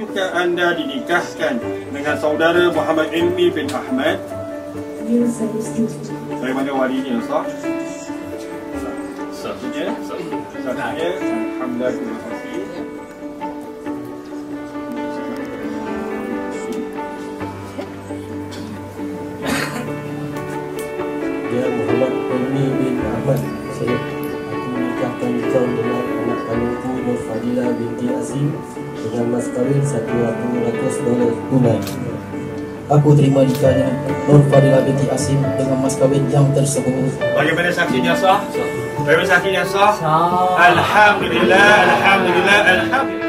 menetujukkan anda dinikahkan dengan saudara Muhammad Ilmi bin Ahmad? Ya, saya setuju. Dari mana walinya, Ustaz? Sah. Satunya? Satunya? Alhamdulillah, terima kasih. Ya Muhammad Hilmi bin Ahmad Saya Aku menikahkan kau dengan kandungku Nur Fadila binti Azim Dengan mas kahwin satu ratus dolar tunai Aku terima nikahnya Nur Fadila binti Asim dengan mas kahwin yang tersebut. Bagaimana saksinya, Sah? Bagaimana saksinya, Sah? Sah. Alhamdulillah, Alhamdulillah, Alhamdulillah.